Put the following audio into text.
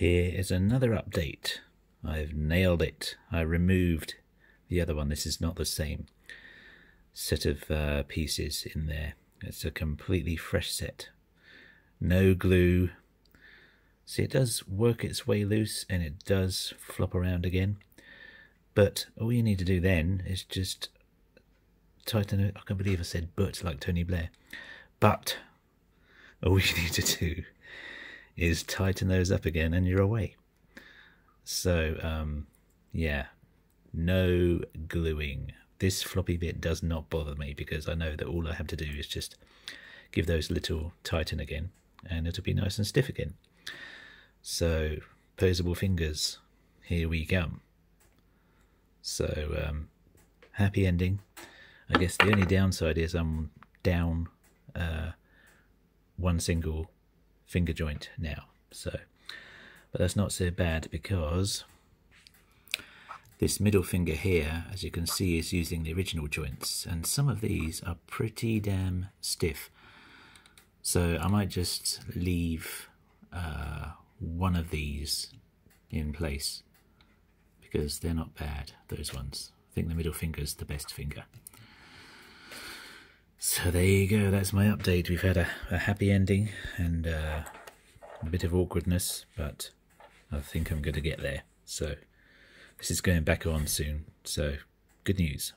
here is another update. I've nailed it. I removed the other one. This is not the same set of uh, pieces in there. It's a completely fresh set. No glue. See, it does work its way loose and it does flop around again. But all you need to do then is just tighten it. I can't believe I said but like Tony Blair. But all you need to do is tighten those up again and you're away. So, um, yeah, no gluing. This floppy bit does not bother me because I know that all I have to do is just give those little tighten again and it'll be nice and stiff again. So, posable fingers, here we come. So, um, happy ending. I guess the only downside is I'm down uh, one single finger joint now. So, but that's not so bad because this middle finger here, as you can see, is using the original joints, and some of these are pretty damn stiff. So I might just leave uh, one of these in place because they're not bad, those ones. I think the middle finger is the best finger. So there you go, that's my update. We've had a, a happy ending and uh, a bit of awkwardness, but I think I'm going to get there. So this is going back on soon. So good news.